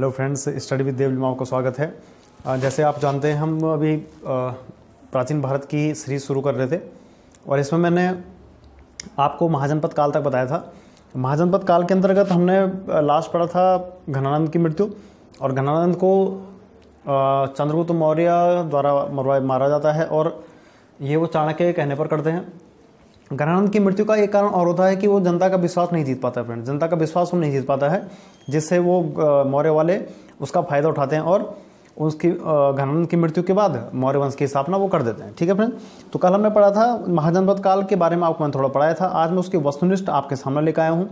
Hello friends, study with Dev लिमाओं का स्वागत है। जैसे आप जानते हैं, हम अभी प्राचीन भारत की सीरीज़ शुरू कर रहे थे और इसमें मैंने आपको महाजनपद काल तक बताया था। महाजनपद काल के अंतर्गत हमने लास्ट पढ़ा था घनानंद की मृत्यु और घनानंद को चंद्रगुप्त मौर्य द्वारा मरवा मारा जाता है और ये वो चाणक्य कहने पर करते हैं। घनानंद की मृत्यु का एक कारण और होता है कि वो जनता का विश्वास नहीं जीत पाता है फ्रेंड जनता का विश्वास वो नहीं जीत पाता है, जिससे वो मौर्य वाले उसका फ़ायदा उठाते हैं और उसकी घनानंद की मृत्यु के बाद मौर्य वंश की स्थापना वो कर देते हैं। ठीक है फ्रेंड तो कल हमने पढ़ा था महाजनपद काल के बारे में आपको मैंने थोड़ा पढ़ाया था। आज मैं उसकी वस्तुनिष्ठ आपके सामने लेकर आया हूँ,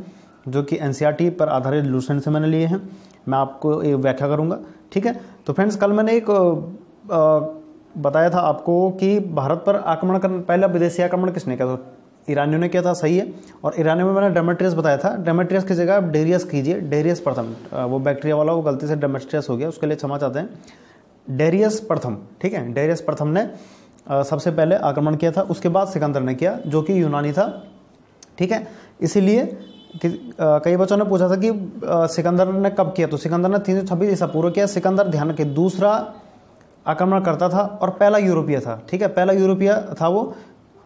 जो कि एन पर आधारित लूसेंट से मैंने लिए हैं। मैं आपको एक व्याख्या करूँगा। ठीक है? तो फ्रेंड्स कल मैंने एक बताया था आपको कि भारत पर आक्रमण करने, पहला विदेशी आक्रमण किसने किया था? ईरानियों ने किया था, सही है। और ईरानियों में मैंने डेमेट्रियस बताया था। डेमेट्रियस की जगह आप डेरियस कीजिए। डेरियस प्रथम वो बैक्टीरिया वाला वो गलती से डेमेट्रियस हो गया, उसके लिए क्षमा चाहते हैं। डेरियस प्रथम, ठीक है? डेरियस प्रथम ने सबसे पहले आक्रमण किया था, उसके बाद सिकंदर ने किया, जो कि यूनानी था, ठीक है? इसीलिए कई बच्चों ने पूछा था कि सिकंदर ने कब किया तो सिकंदर ने तीन सौ छब्बीस ईसा पूर्व किया। सिकंदर ध्यान के दूसरा आक्रमण करता था और पहला यूरोपीय था, ठीक है? पहला यूरोपीय था वो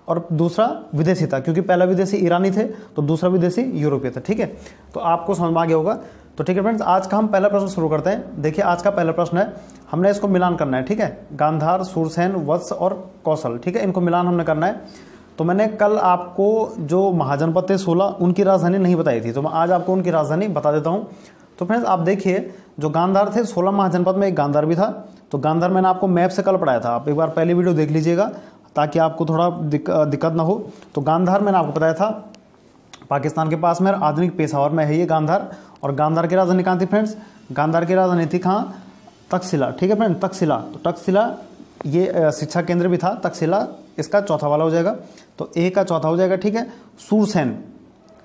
और दूसरा विदेशी था, क्योंकि पहला विदेशी ईरानी थे तो दूसरा विदेशी यूरोपीय था, ठीक है? तो आपको समझ में आ गया होगा। तो ठीक है फ्रेंड्स, आज का हम पहला प्रश्न शुरू करते हैं। देखिए, आज का पहला प्रश्न है, हमने इसको मिलान करना है, ठीक है? गांधार, सूरसेन, वत्स और कौशल, ठीक है? इनको मिलान हमने करना है। तो मैंने कल आपको जो महाजनपद थे, सोलह, उनकी राजधानी नहीं बताई थी तो मैं आज आपको उनकी राजधानी बता देता हूँ। तो फ्रेंड्स, आप देखिए, जो गांधार थे, सोलह महाजनपद में एक गांधार भी था। तो गांधार मैंने आपको मैप से कल पढ़ाया था, आप एक बार पहली वीडियो देख लीजिएगा। ताकि आपको थोड़ा दिक, दिक्कत ना हो। तो गांधार मैंने आपको बताया था पाकिस्तान के पास में आधुनिक पेशावर में है ये गांधार। और गांधार की राजधानी कहाँ थी फ्रेंड्स? गांधार की राजधानी थी कहाँ? तक्षशिला ठीक है फ्रेंड तक्षशिला। तो तकशिला ये शिक्षा केंद्र भी था तक्षशिला इसका चौथा वाला हो जाएगा। तो ए का चौथा हो जाएगा ठीक है? सूरसेन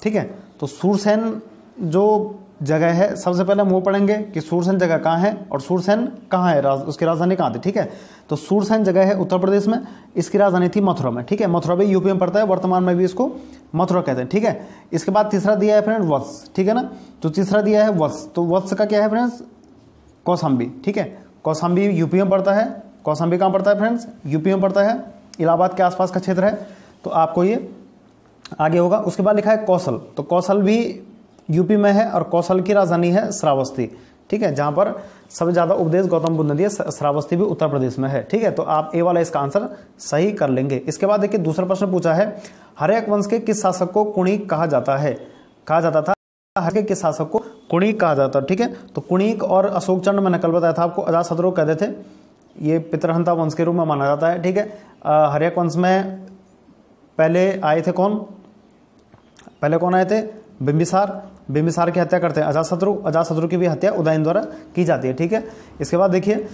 ठीक है? तो सूरसेन जो जगह है सबसे पहले हम वो पढ़ेंगे कि सूरसेन जगह कहाँ है और सूरसेन कहाँ है राज, उसकी राजधानी कहाँ थी ठीक है? तो सूरसेन जगह है उत्तर प्रदेश में इसकी राजधानी थी मथुरा में ठीक है? मथुरा भी यूपी में पड़ता है वर्तमान में भी इसको मथुरा कहते हैं ठीक है? इसके बाद तीसरा दिया है फ्रेंड वत्स ठीक है ना? तो तीसरा दिया है वत्स तो वत्स का क्या है फ्रेंड्स? कौसाम्बी ठीक है? कौसाम्बी यूपी में पड़ता है कौसाम्बी कहाँ पड़ता है फ्रेंड्स? यूपी में पड़ता है इलाहाबाद के आसपास का क्षेत्र है तो आपको ये आगे होगा उसके बाद लिखा है कौशल तो कौशल भी यूपी में है और कौशल की राजधानी है श्रावस्ती। ठीक है, जहाँ पर सबसे ज़्यादा उपदेश गौतम बुद्ध नदी है श्रावस्ती भी उत्तर प्रदेश में है। ठीक है तो आप ए वाला इसका आंसर सही कर लेंगे। इसके बाद देखिए, दूसरा प्रश्न पूछा है हरयक वंश के किस शासक को कुणिक कहा जाता है? कहा जाता था के शासक को कुणिक कहा जाता है ठीक है तो कुणिक और अशोक चंड मैंने कल बताया था आपको, अजात शत्रु कहते थे। ये पितरहंता वंश के रूप में माना जाता है। ठीक है हर्यक वंश में पहले आए थे कौन? पहले कौन आए थे? बिंबिसार बिंबिसार की हत्या करते हैं। अजातशत्रु अजातशत्रु की भी हत्या उदयन द्वारा की जाती है, ठीक है? इसके बाद देखिए,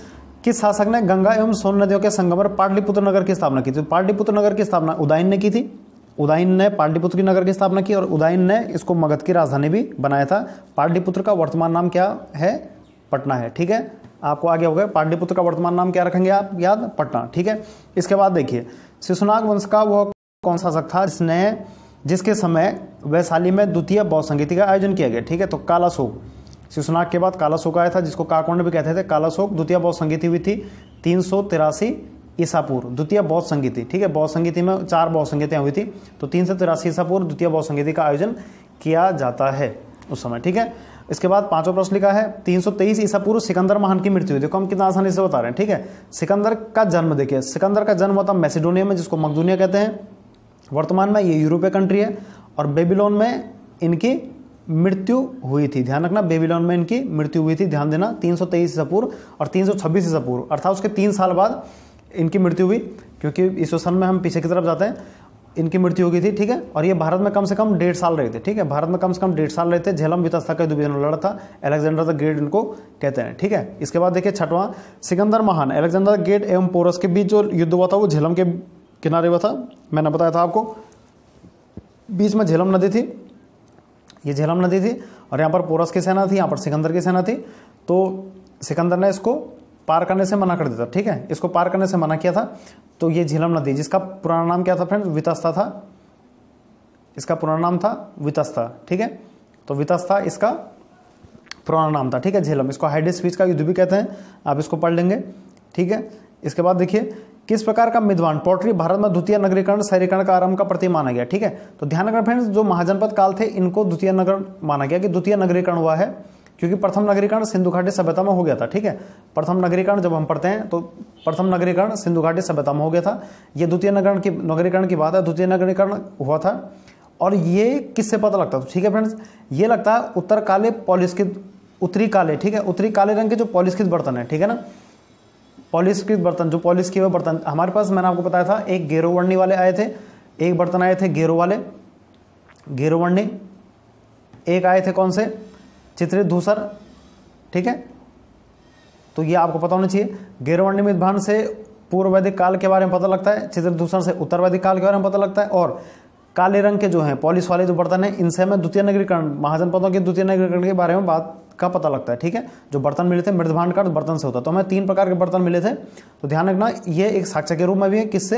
किस शासक ने गंगा एवं सोन नदियों के संगम पर पाटलिपुत्र नगर की स्थापना की थी? पाटलिपुत्र नगर की स्थापना उदयन ने की थी। उदयन ने पाटलिपुत्र की नगर की स्थापना की और उदयन ने इसको मगध की राजधानी भी बनाया था। पाटलिपुत्र का वर्तमान नाम क्या है? पटना है, ठीक है? आपको आगे हो गया। पाटलिपुत्र का वर्तमान नाम क्या रखेंगे आप? याद? पटना, ठीक है? इसके बाद देखिए, शिशुनाग वंश का वह कौन सा शासक था जिसने जिसके समय वैशाली में द्वितीय बौद्ध संगीति का आयोजन किया गया, ठीक है? तो कालाशोक। शिशुनाग के बाद कालाशोक आया था, जिसको काकोंड भी कहते थे। कालाशोक द्वितीय बौद्ध संगीति हुई थी तीन सौ तिरासी ईसापुर द्वितीय बौद्ध संगीति, ठीक है? बौद्ध संगीति में चार बौद्ध संगीतियाँ हुई थी तो तीन सौ तिरासी ईसापुर द्वितीय बौद्ध संगीति का आयोजन किया जाता है उस समय, ठीक है? इसके बाद पांचवा प्रश्न लिखा है 323 ईसा पूर्व सिकंदर महान की मृत्यु हुई। देखो, हम कितना आसानी से बता रहे हैं, ठीक है? सिकंदर का जन्म, देखिए, सिकंदर का जन्म होता मैसिडोनिया में, जिसको मकदूनिया कहते हैं। वर्तमान में ये यूरोपीय कंट्री है और बेबीलोन में इनकी मृत्यु हुई थी। ध्यान रखना, बेबीलोन में इनकी मृत्यु हुई थी, ध्यान देना, तीन सौ तेईस ईसा पूर्व और तीन सौ छब्बीस ईसा पूर्व। अर्थात उसके तीन साल बाद इनकी मृत्यु हुई, क्योंकि ईसो सन में हम पीछे की तरफ़ जाते हैं। इनकी मृत्यु हो गई थी, ठीक है? और ये भारत में कम से कम डेढ़ साल रहे थे, ठीक है? भारत में कम से कम डेढ़ साल रहे थे, झेलम वितस्ता का दुबे लड़ा था एलेक्जेंडर द ग्रेट इनको कहते हैं, ठीक है? इसके बाद देखिए छठवां, सिकंदर महान एलेक्जेंडर द ग्रेट एवं पोरस के बीच जो युद्ध हुआ था, वो झेलम के किनारे हुआ था। मैंने बताया था आपको। बीच में झेलम नदी थी। ये झेलम नदी थी और यहाँ पर पोरस की सेना थी, यहाँ पर सिकंदर की सेना थी। तो सिकंदर ने इसको पार करने से मना कर दिया था, ठीक है? इसको पार करने से मना किया था। तो ये झेलम नदी, जिसका पुराना नाम क्या था फ्रेंड वितस्ता था। इसका पुराना नाम था वितस्ता, ठीक है? तो वितस्ता इसका पुराना नाम था, ठीक है? झेलम, इसको हाइडेस स्पीच का युद्ध भी कहते हैं। आप इसको पढ़ लेंगे, ठीक है? इसके बाद देखिए किस प्रकार का मिदवान? पोल्ट्री भारत में द्वितीय नगरीकरण, शहरीकरण का आरंभ का प्रति माना गया, ठीक है? तो ध्यान रखना फ्रेंड्स जो महाजनपद काल थे, इनको द्वितीय नगर माना गया कि द्वितीय नगरीकरण हुआ है, क्योंकि प्रथम नगरीकरण सिंधु घाटी सभ्यता में हो गया था, ठीक है? प्रथम नगरीकरण जब हम पढ़ते हैं तो प्रथम नगरीकरण सिंधु घाटी सभ्यता में हो गया था। ये द्वितीय नगरीकरण की नगरीकरण की बात है, द्वितीय नगरीकरण हुआ था। और ये किससे पता लगता? था ठीक है फ्रेंड्स ये लगता है उत्तर काले पॉलिस्कित उत्तरी काले ठीक है? उत्तरी काले रंग के जो पॉलिस्कित बर्तन है, ठीक है ना? पॉलिस्कृत बर्तन, जो पॉलिश किए हुए बर्तन, हमारे पास मैंने आपको बताया था, एक गेरोवर्णी वाले आए थे, एक बर्तन आए थे गेरो वाले गेरोवर्णी एक आए थे कौन से? चित्रित धूसर, ठीक है? तो ये आपको पता होना चाहिए गेरोवर्णी मितभान से पूर्व वैदिक काल के बारे में पता लगता है चित्रित धूसर से उत्तर वैदिक काल के बारे में पता लगता है, और काले रंग के जो हैं पॉलिश वाले जो बर्तन हैं, इनसे हमें द्वितीय नगरीकरण, महाजनपदों के द्वितीय नगरीकरण के बारे में बात का पता लगता है, ठीक है? जो बर्तन मिले थे मृदभांड का बर्तन से होता तो हमें तीन प्रकार के बर्तन मिले थे। तो ध्यान रखना, ये एक साक्ष्य के रूप में भी है, किससे?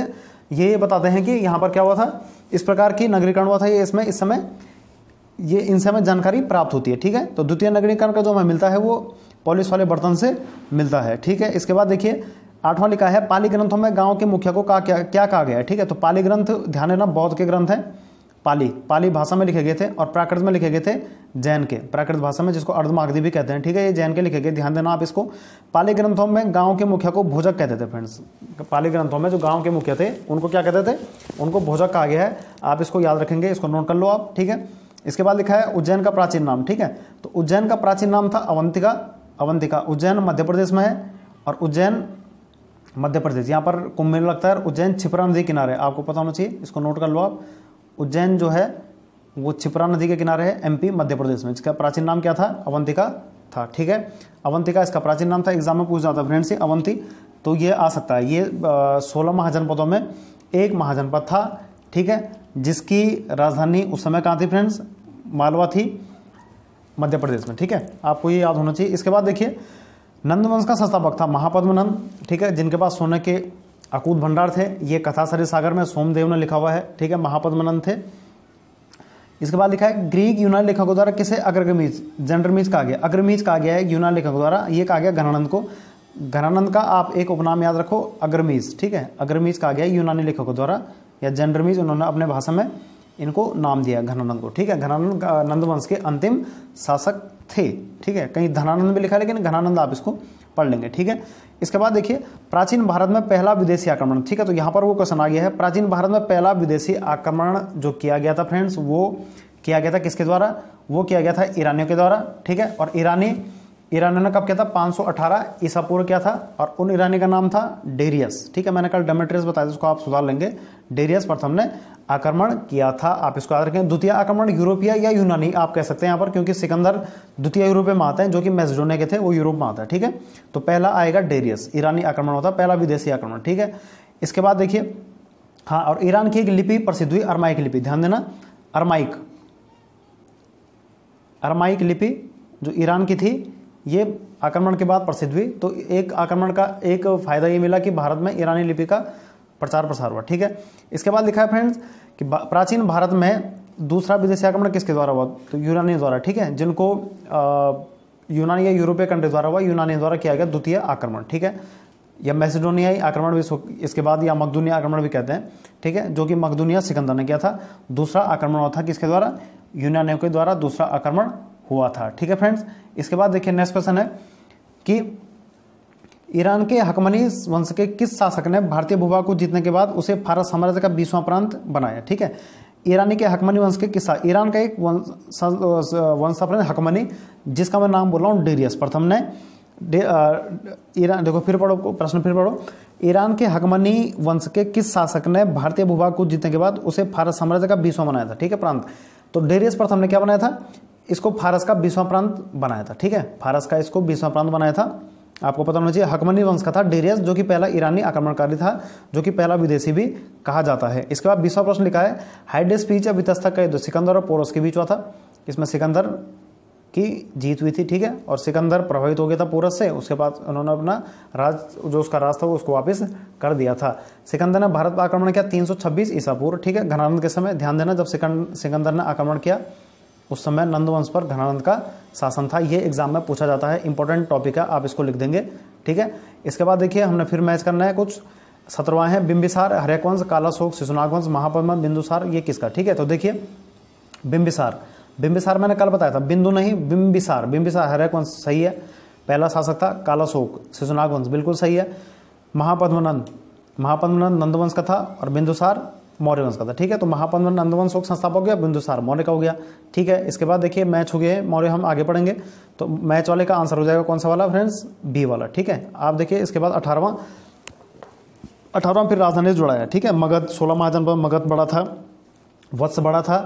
ये ये बताते हैं कि यहाँ पर क्या हुआ था? इस प्रकार की नगरीकरण हुआ था ये इसमें, इस समय ये इनसे हमें जानकारी प्राप्त होती है, ठीक है? तो द्वितीय नगरीकरण का जो हमें मिलता है, वो पॉलिस वाले बर्तन से मिलता है, ठीक है? इसके बाद देखिए, आठवां लिखा है, पाली ग्रंथों में गाँव के मुखिया को कहा क्या क्या कहा गया है, ठीक है? तो पाली ग्रंथ, ध्यान देना बौद्ध के ग्रंथ हैं। पाली पाली भाषा में लिखे गए थे और प्राकृत में लिखे गए थे जैन के, प्राकृत भाषा में जिसको अर्धमागधी भी कहते हैं, ठीक है, ये जैन के लिखे गए, ध्यान देना आप इसको। पाली ग्रंथों में गाँव के मुखिया को भोजक कहते थे फ्रेंड्स पाली ग्रंथों में जो गाँव के मुखिया थे, उनको क्या कहते थे? उनको भोजक कहा गया है। आप इसको याद रखेंगे, इसको नोट कर लो आप, ठीक है? इसके बाद लिखा है उज्जैन का प्राचीन नाम, ठीक है? तो उज्जैन का प्राचीन नाम था अवंतिका अवंतिका। उज्जैन मध्य प्रदेश में है और उज्जैन मध्य प्रदेश, यहाँ पर कुंभ मेला लगता है उज्जैन छिपरा नदी किनारे, आपको पता होना चाहिए, इसको नोट कर लो आप। उज्जैन जो है, वो छिपरा नदी के किनारे है एमपी मध्य प्रदेश में। इसका प्राचीन नाम क्या था? अवंतिका था, ठीक है? अवंतिका, इसका प्राचीन नाम था, एग्ज़ाम में पूछ जाता है फ्रेंड्स अवंती। तो ये आ सकता है। ये सोलह महाजनपदों में एक महाजनपद था, ठीक है? जिसकी राजधानी उस समय कहाँ थी फ्रेंड्स? मालवा थी, मध्य प्रदेश में, ठीक है? आपको ये याद होना चाहिए। इसके बाद देखिए, नंदवंश का संस्थापक था महापद्मनंद, ठीक है? जिनके पास सोने के अकूत भंडार थे, ये कथा सरी सागर में सोमदेव ने लिखा हुआ है, ठीक है, महापद्मनंद थे। इसके बाद लिखा है, ग्रीक यूनान लेखकों द्वारा किसे अग्रमीज जनरमीज कहा गया, अग्रमीज कहा गया है यूनान लेखकों द्वारा, ये कहा गया घनानंद को। घनानंद का आप एक उपनाम याद रखो, अग्रमीज, ठीक है, अग्रमीज कहा गया है यूनानी लेखकों द्वारा, या जनरमीज उन्होंने अपने भाषा में इनको नाम दिया घनानंद को, ठीक है, घनानंद, नंदवंश के अंतिम शासक थे, ठीक है, कहीं धनानंद भी लिखा लेकिन घनानंद आप इसको पढ़ लेंगे, ठीक है। इसके बाद देखिए, प्राचीन भारत में पहला विदेशी आक्रमण। ठीक है तो यहाँ पर वो क्वेश्चन आ गया है। प्राचीन भारत में पहला विदेशी आक्रमण जो किया गया था फ्रेंड्स वो किया गया था किसके द्वारा? वो किया गया था ईरानियों के द्वारा। ठीक है, और ईरानी ईरानियों ने कब क्या था? 518 ईसा पूर्व क्या था और उन ईरानी का नाम था डेरियस। ठीक है, मैंने कल डेमेट्रियस बताया उसको आप सुधार लेंगे। डेरियस प्रथम ने आक्रमण किया था। आप इसको याद रखें, द्वितीय आक्रमण यूरोपीय या यूनानी, आप कह सकते हैं यहाँ पर, क्योंकि सिकंदर द्वितीय यूरोप में आते हैं, जो कि मेजडोनिया के थे, वो यूरोप में आता है। ठीक है? तो पहला आएगा डेरियस, ईरानी आक्रमण होता है पहला विदेशी आक्रमण। ठीक है? इसके बाद देखिए हाँ और ईरान की एक लिपि प्रसिद्ध हुई, अरमाइक लिपि। ध्यान देना, अरमाइक। अरमाइक लिपि जो ईरान की थी ये आक्रमण के बाद प्रसिद्ध हुई। तो एक आक्रमण का एक फ़ायदा ये मिला कि भारत में ईरानी लिपि का प्रचार प्रसार हुआ, ठीक है? इसके बाद लिखा है फ्रेंड्स कि प्राचीन भारत में दूसरा विदेशी आक्रमण किसके द्वारा हुआ? तो यूनानी द्वारा, ठीक है? जिनको यूनानी या यूरोपीय कंट्री द्वारा हुआ यूनानी द्वारा किया गया द्वितीय आक्रमण, ठीक है? या मैसिडोनियाई आक्रमण भी इसके बाद या मकदूनिया आक्रमण भी कहते हैं, ठीक है? जो कि मकदूनिया सिकंदर ने किया था। दूसरा आक्रमण हुआ था किसके द्वारा? यूनानियों के द्वारा दूसरा आक्रमण हुआ था। ठीक है फ्रेंड्स? इसके बाद देखिए नेक्स्ट क्वेश्चन है कि ईरान के हकमनी वंश के किस शासक ने भारतीय भूभाग को जीतने के बाद उसे फारस साम्राज्य का बीसवां प्रांत बनाया? ठीक है? ईरानी के हकमनी वंश के किस्सा। ईरान का एक वंश हकमनी, जिसका मैं नाम बोल रहा हूँ डेरियस। प्रथम ने ईरान, देखो फिर पढ़ो, प्रश्न फिर पढ़ो। ईरान के हकमनी वंश के किस शासक ने भारतीय भूभाग को जीतने के बाद उसे फारस साम्राज्य का बीसवां बनाया था? ठीक है, प्रांत। तो डेरियस प्रथम ने क्या बनाया था? इसको फारस का बीसवां प्रांत बनाया था, ठीक है? फारस का इसको बीसवां प्रांत बनाया था। आपको पता होना चाहिए, हकमनी वंश का था डेरियस, जो कि पहला ईरानी आक्रमणकारी था, जो कि पहला विदेशी भी कहा जाता है। इसके बाद बीसवा प्रश्न लिखा है हाइडे स्पीच या वितस्था का युद्ध सिकंदर और पोरस के बीच हुआ था। इसमें सिकंदर की जीत हुई थी, ठीक है? और सिकंदर प्रभावित हो गया था पोरस से, उसके बाद उन्होंने अपना राज, जो उसका राज था, वो उसको वापस कर दिया था। सिकंदर ने भारत पर आक्रमण किया 326 ईसा पूर्व, ठीक है? घनानंद के समय, ध्यान देना, जब सिकंदर ने आक्रमण किया उस समय नंदवंश पर घनानंद का शासन था। ये एग्ज़ाम में पूछा जाता है। इंपॉर्टेंट टॉपिक है। आप इसको लिख देंगे। ठीक है? इसके बाद देखिए, हमने फिर मैच करना है कुछ। सत्रवा है बिंबिसार हरेकवंश कालाशोक शिशुनागवंश महापद्म बिंदुसार, ये किसका? ठीक है? तो देखिए, बिंबिसार। बिंबिसार मैंने कल बताया था। बिंदु नहीं, बिंबिसार। बिंबिसार हरेकवंश सही है। पहला शासक था, कालाशोक शिशुनागवंश बिल्कुल सही है। महापद्मनंद महापद्मनंद नंदवंश का था और बिंदुसार मौर्य वंश का था। ठीक है तो महापद्मनंद नंदवंश का संस्थापक हो गया, बिंदुसार मौर्य का हो गया। ठीक है, इसके बाद देखिए मैच हो गए मौर्य हम आगे पढ़ेंगे। तो मैच वाले का आंसर हो जाएगा कौन सा वाला? फ्रेंड्स, बी वाला। ठीक है, आप देखिए इसके बाद अठारहवां अठारहवां फिर राजधानी जुड़ा है। ठीक है, मगध सोलह महाजनपद मगध बड़ा था, वत्स बड़ा था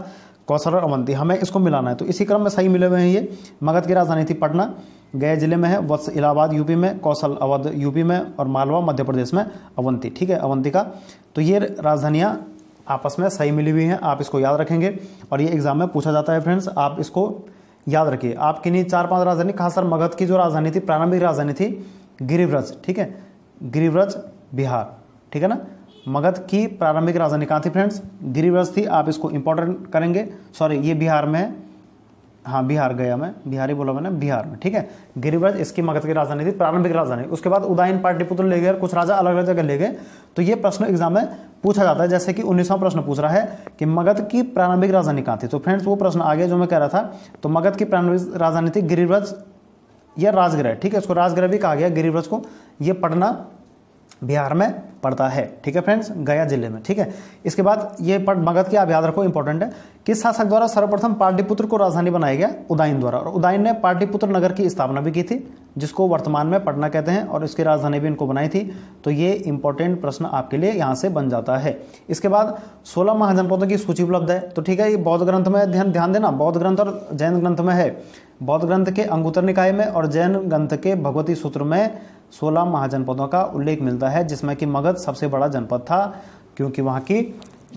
कौशल और अवंती। हमें इसको मिलाना है। तो इसी क्रम में सही मिले हुए हैं ये। मगध की राजधानी थी पटना, गया ज़िले में है, वत्स इलाहाबाद, यूपी में कौशल अवध, यूपी में और मालवा, मध्य प्रदेश में अवंती। ठीक है, अवंती का। तो ये राजधानियाँ आपस में सही मिली हुई हैं, आप इसको याद रखेंगे। और ये एग्ज़ाम में पूछा जाता है फ्रेंड्स आप इसको याद रखिए। आप किन्हीं चार पाँच राजधानी, खासकर मगध की जो राजधानी थी, प्रारंभिक राजधानी थी, गिरिव्रज, ठीक है? गिरिव्रज, बिहार, ठीक है ना? मगध की प्रारंभिक राजधानी कहाँ थी फ्रेंड्स गिरिव्रज थी, आप इसको इंपॉर्टेंट करेंगे। सॉरी ये बिहार में हाँ। बिहार गया मैं। बिहारी बोला मैंने, बिहार में, ठीक है? गिरिव्रज, इसकी मगध की राजधानी थी, प्रारंभिक राजधानी। उसके बाद उदयन पाटलिपुत्र ले गए कुछ राजा अलग अलग जगह ले गए। तो ये प्रश्न एग्ज़ाम में पूछा जाता है, जैसे कि उन्नीसवां प्रश्न पूछ रहा है कि मगध की प्रारंभिक राजधानी कहाँ थी? तो फ्रेंड्स वो प्रश्न आगे जो मैं कह रहा था तो मगध की प्रारंभिक राजधानी थी गिरिव्रज या राजगृह, ठीक है? इसको राजगृह भी कहा गया, गिरिव्रज को। ये पटना बिहार में पड़ता है। ठीक है फ्रेंड्स? गया ज़िले में। ठीक है? इसके बाद ये पट मगध की आप याद रखो इंपॉर्टेंट है। किस शासक द्वारा सर्वप्रथम पाटलिपुत्र को राजधानी बनाया गया उदयन द्वारा। और उदयन ने पाटलिपुत्र नगर की स्थापना भी की थी, जिसको वर्तमान में पटना कहते हैं, और इसकी राजधानी भी इनको बनाई थी। तो ये इंपॉर्टेंट प्रश्न आपके लिए यहाँ से बन जाता है। इसके बाद सोलह महाजनपदों की सूची उपलब्ध है। तो ठीक है, ये बौद्ध ग्रंथ में ध्यान ध्यान देना। बौद्ध ग्रंथ और जैन ग्रंथ में है। बौद्ध ग्रंथ के अंगुतर निकाय में और जैन ग्रंथ के भगवती सूत्र में सोलह महाजनपदों का उल्लेख मिलता है, जिसमें कि मगध सबसे बड़ा जनपद था, क्योंकि वहाँ की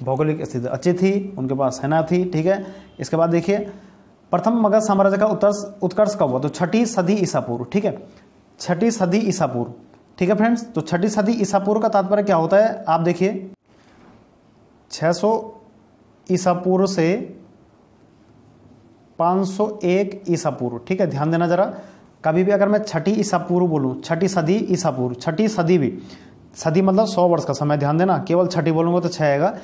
भौगोलिक स्थिति अच्छी थी, उनके पास सेना थी, ठीक है? इसके बाद देखिए, प्रथम मगध साम्राज्य का उत्कर्ष उत्कर्ष कब हुआ? तो छठी सदी ईसा पूर्व ठीक है? छठी सदी ईसा पूर्व ठीक है फ्रेंड्स? तो छठी सदी ईसा पूर्व का तात्पर्य क्या होता है? आप देखिए 600 ईसा पूर्व से 501 ईसा पूर्व ठीक है? ध्यान देना जरा। कभी भी अगर मैं छठी ईसा पूर्व बोलूँ, छठी सदी ईसा पूर्व छठी सदी भी, सदी मतलब सौ वर्ष का समय, ध्यान देना, केवल छठी बोलूँगा तो छः आएगा,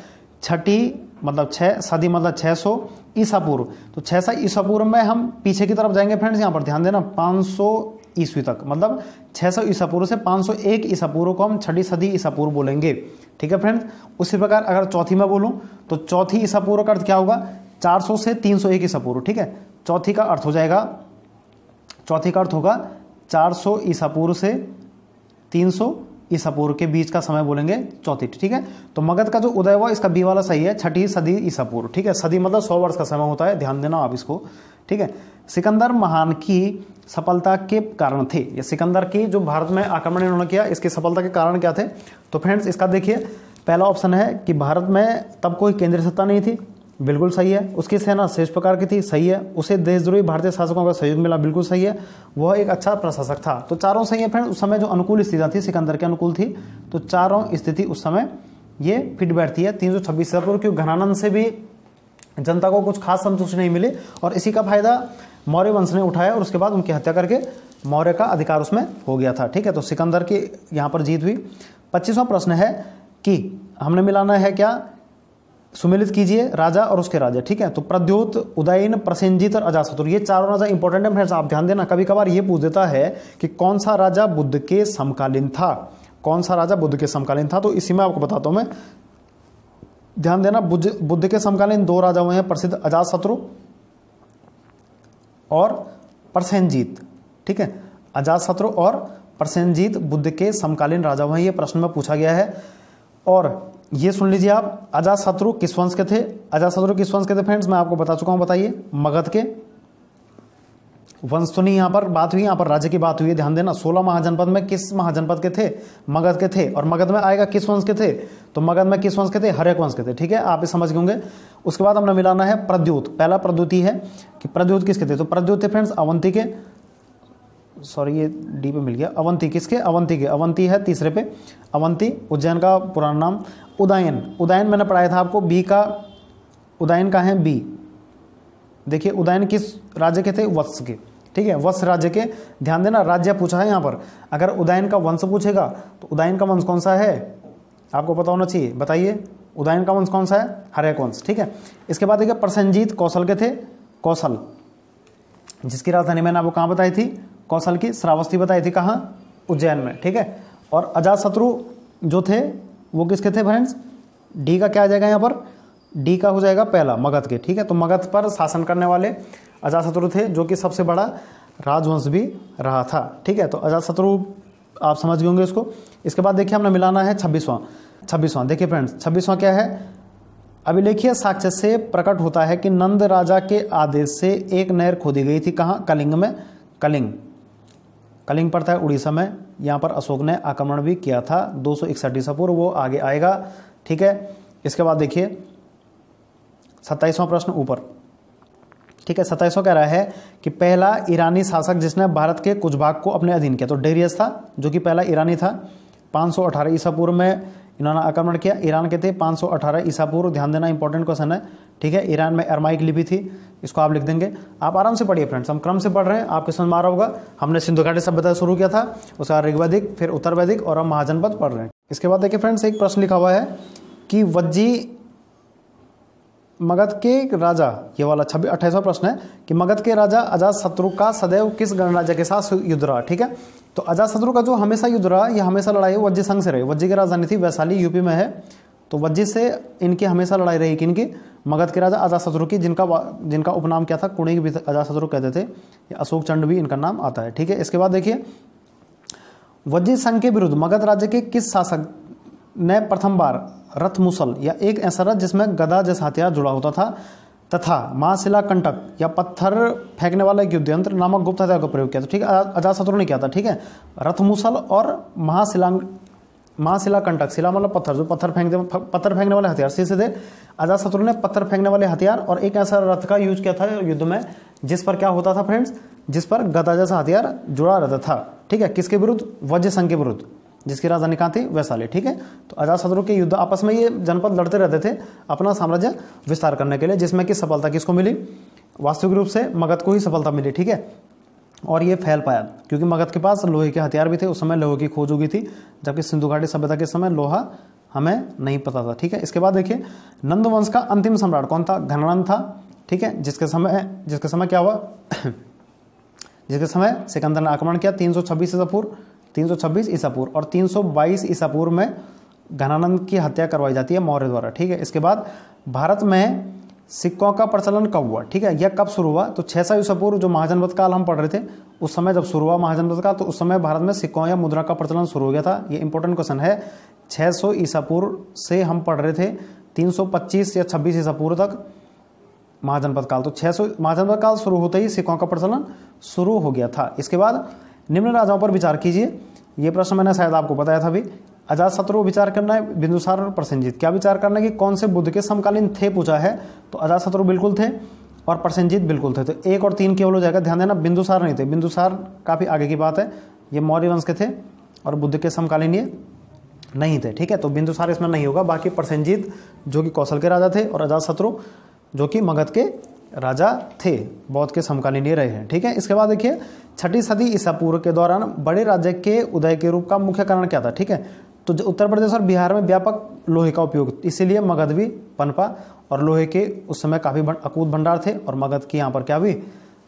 छठी मतलब छः सदी मतलब छः सौ ईसा पूर्व तो छः सौ ईसा पूर्व में हम पीछे की तरफ़ जाएँगे फ्रेंड्स यहाँ पर, ध्यान देना, पाँच सौ ईस्वी तक मतलब छः सौ ईसा पूर्व से पाँच सौ एक ईसा पूर्व को हम छठी सदी ईसा पूर्व बोलेंगे, ठीक है फ्रेंड्स? उसी प्रकार अगर चौथी में बोलूँ तो चौथी ईसा पूर्व का अर्थ क्या होगा? चार सौ से तीन सौ एक ईसा पूर्व ठीक है? चौथी का अर्थ हो जाएगा चौथी का अर्थ होगा 400 ईसा पूर्व से 300 ईसा पूर्व के बीच का समय बोलेंगे चौथी, ठीक है? तो मगध का जो उदय हुआ, इसका बी वाला सही है, छठी सदी ईसा पूर्व, ठीक है? सदी मतलब सौ वर्ष का समय होता है, ध्यान देना आप इसको, ठीक है? सिकंदर महान की सफलता के कारण थे, ये सिकंदर की जो भारत में आक्रमण इन्होंने किया, इसकी सफलता के कारण क्या थे? तो फ्रेंड्स, इसका देखिए, पहला ऑप्शन है कि भारत में तब कोई केंद्रीय सत्ता नहीं थी बिल्कुल सही है। उसकी सेना श्रेष्ठ प्रकार की थी, सही है। उसे देशद्रोही भारतीय शासकों का सहयोग मिला, बिल्कुल सही है। वह एक अच्छा प्रशासक था। तो चारों सही है फ्रेंड उस समय जो अनुकूल स्थितियाँ थी, सिकंदर के अनुकूल थी तो चारों स्थिति उस समय ये फिट बैठती है। तीन सौ छब्बीस क्योंकि घनानंद से भी जनता को कुछ खास संतुष्टि नहीं मिली और इसी का फ़ायदा मौर्य वंश ने उठाया और उसके बाद उनकी हत्या करके मौर्य का अधिकार उसमें हो गया था। ठीक है तो सिकंदर की यहाँ पर जीत हुई। पच्चीसवां प्रश्न है कि हमने मिलाना है क्या? सुमिलित कीजिए, राजा और उसके राजा, ठीक है? तो प्रद्योत, उदयन प्रसेंजित और अजाशत्रु ये चारों राजा इंपॉर्टेंट है फ्रेंड्स आप ध्यान देना। कभी कभार ये पूछ देता है कि कौन सा राजा बुद्ध के समकालीन था? कौन सा राजा बुद्ध के समकालीन था? तो इसी में आपको बताता हूँ मैं। ध्यान देना, बुद्ध बुद्ध के समकालीन दो राजा हुए हैं, प्रसिद्ध अजात शत्रु और प्रसेंजीत ठीक है? अजात शत्रु और प्रसेंजीत बुद्ध के समकालीन राजा हुए ये प्रश्न में पूछा गया है। और ये सुन लीजिए आप, अजात शत्रु किस वंश के थे? अजात शत्रु किस वंश के थे फ्रेंड्स? मैं आपको बता चुका हूँ, बताइए। मगध के। वंश तो नहीं, यहाँ पर बात हुई, यहाँ पर राज्य की बात हुई है ध्यान देना, सोलह महाजनपद में किस महाजनपद के थे? मगध के थे। और मगध में आएगा किस वंश के थे? तो मगध में किस वंश के थे? हरेक वंश के थे, ठीक है? आप इस समझ होंगे। उसके बाद हमने मिलाना है प्रद्युत। पहला प्रद्युति है कि प्रद्युत किसके थे? तो प्रद्युत थे फ्रेंड्स, अवंती के। सॉरी, ये डी पे मिल गया। अवंती, किसके? अवंती के। अवंती है तीसरे पे। अवंती, उज्जैन का पुराना नाम। उदयन। उदयन मैंने पढ़ाया था आपको। बी का, उदयन का है बी देखिए, उदयन किस राज्य के थे? वत्स के। ठीक है, वत्स राज्य के। ध्यान देना, राज्य पूछा है यहाँ पर। अगर उदयन का वंश पूछेगा तो उदयन का वंश कौन सा है? आपको पता होना चाहिए। बताइए, उदयन का वंश कौन सा है? हरयक वंश। ठीक है, इसके बाद देखिए प्रसंजीत कौशल के थे। कौशल। जिसकी राजधानी मैंने आपको कहाँ बताई थी? कौशल की श्रावस्ती बताई थी कहाँ? उज्जैन में, ठीक है? और अजात शत्रु जो थे, वो किसके थे फ्रेंड्स डी का क्या आ जाएगा यहाँ पर? डी का हो जाएगा पहला, मगध के, ठीक है? तो मगध पर शासन करने वाले अजात शत्रु थे, जो कि सबसे बड़ा राजवंश भी रहा था, ठीक है? तो अजात शत्रु, आप समझ गए होंगे इसको। इसके बाद देखिए हमने मिलाना है छब्बीसवां छब्बीसवां, देखिए फ्रेंड्स छब्बीसवां क्या है? अभिलेखीय साक्ष्य से प्रकट होता है कि नंद राजा के आदेश से एक नहर खोदी गई थी कहाँ? कलिंग में, कलिंग। कलिंग पड़ता है उड़ीसा में। यहाँ पर अशोक ने आक्रमण भी किया था। दो सौ पूर्व वो आगे आएगा। ठीक है? इसके बाद देखिए, सत्ताईसवां प्रश्न ऊपर। ठीक है, सत्ताईसवां कह रहा है कि पहला ईरानी शासक जिसने भारत के कुछ भाग को अपने अधीन किया तो डेरियस था, जो कि पहला ईरानी था 518 ईसा पूर्व में इन्होंने आक्रमण किया। ईरान के थे 518 ईसा पूर्व। ध्यान देना इंपॉर्टेंट क्वेश्चन है। ठीक है, ईरान में अरमाइक लिपि थी। इसको आप लिख देंगे। आप आराम से पढ़िए फ्रेंड्स हम क्रम से पढ़ रहे हैं। आपके समझ में आ रहा होगा। हमने सिंधु घाटी सभ्यता शुरू किया था। उसके ऋग्वैदिक फिर उत्तर वैदिक और हम महाजनपद पढ़ रहे हैं। इसके बाद देखिए फ्रेंड्स एक प्रश्न लिखा हुआ है कि वज्जी मगध के राजा, ये वाला छब्बीस अट्ठाईसवा प्रश्न है, कि मगध के राजा अजात शत्रु का सदैव किस गणराज्य के साथ युद्ध रहा? ठीक है? तो अजात शत्रु का जो हमेशा युद्ध रहा, ये हमेशा लड़ाई वज्जी संघ से रही। वज्जी की राजधानी थी वैशाली, यूपी में है। तो वज्जी से इनकी हमेशा लड़ाई रही, किनकी? मगध के राजा अजात शत्रु की, जिनका जिनका उपनाम क्या था? कुणी भी अजात शत्रु कहते थे। अशोक चंड भी इनका नाम आता है, ठीक है? इसके बाद देखिए, वज्जी संघ के विरुद्ध मगध राज्य के किस शासक ने प्रथम बार रथ मुसल, या एक ऐसा रथ जिसमें गदा जैसा हथियार जुड़ा होता था, तथा महाशिला कंटक या पत्थर फेंकने वाला एक युद्ध यंत्र नामक गुप्त हथियार का प्रयोग किया था। ठीक है अजात शत्रु ने किया था। ठीक है, रथ मुसल और महाशिला महाशिला कंटक शिला मतलब पत्थर, जो पत्थर फेंक पत्थर फेंकने वाले हथियार सीधे सीधे अजात शत्रु ने पत्थर फेंकने वाले हथियार और एक ऐसा रथ का यूज़ किया था युद्ध में, जिस पर क्या होता था फ्रेंड्स, जिस पर गदा जैसा हथियार जुड़ा रहता था। ठीक है, किसके विरुद्ध? वज्र संघ के विरुद्ध। जिसकी राजधानी कहाँ थी? वैशाली, ठीक है? तो अजात शत्रु के युद्ध आपस में ये जनपद लड़ते रहते थे अपना साम्राज्य विस्तार करने के लिए, जिसमें कि सफलता किसको मिली? वास्तविक रूप से मगध को ही सफलता मिली, ठीक है? और ये फैल पाया, क्योंकि मगध के पास लोहे के हथियार भी थे, उस समय लोहे की खोज हो गई थी, जबकि सिंधु घाटी सभ्यता के समय लोहा हमें नहीं पता था, ठीक है? इसके बाद देखिए नंद वंश का अंतिम सम्राट कौन था? घनानंद था, ठीक है? जिसके समय जिसके समय क्या हुआ? जिसके समय सिकंदर ने आक्रमण किया, तीन सौ छब्बीस पूर्व 326 ईसा पूर्व और 322 ईसा पूर्व में घनानंद की हत्या करवाई जाती है मौर्य द्वारा, ठीक है? इसके बाद भारत में सिक्कों का प्रचलन कब हुआ, ठीक है? यह कब शुरू हुआ? तो छह सौ ईसा पूर्व जो महाजनपद काल हम पढ़ रहे थे, उस समय जब शुरू हुआ महाजनपद काल तो उस समय भारत में सिक्कों या मुद्रा का प्रचलन शुरू हो गया था। ये इंपॉर्टेंट क्वेश्चन है। 600 ईसा पूर्व से हम पढ़ रहे थे 325 या 26 ईसा पूर्व तक महाजनपद काल तो 600 महाजनपद काल शुरू होते ही सिक्कों का प्रचलन शुरू हो गया था। इसके बाद निम्न राजाओं पर विचार कीजिए। ये प्रश्न मैंने शायद आपको बताया था अभी। अजात शत्रु विचार करना है बिंदुसार और प्रसेंजित। क्या विचार करना है कि कौन से बुद्ध के समकालीन थे, पूछा है? तो अजात शत्रु बिल्कुल थे और प्रसेंजित बिल्कुल थे। तो एक और तीन केवल हो जाएगा। ध्यान देना बिंदुसार नहीं थे। बिंदुसार काफ़ी आगे की बात है। ये मौर्य वंश के थे और बुद्ध के समकालीन ये नहीं थे। ठीक है तो बिंदुसार इसमें नहीं होगा। बाकी प्रसेंजित, जो कि कौशल के राजा थे, और अजात शत्रु, जो कि मगध के राजा थे, बौद्ध के समकालीन रहे हैं, ठीक है? इसके बाद देखिए, छठी सदी ईसा पूर्व के दौरान बड़े राज्य के उदय के रूप का मुख्य कारण क्या था, ठीक है? तो उत्तर प्रदेश और बिहार में व्यापक लोहे का उपयोग, इसीलिए मगध भी पनपा और लोहे के उस समय काफ़ी अकूत भंडार थे और मगध की यहाँ पर क्या हुई?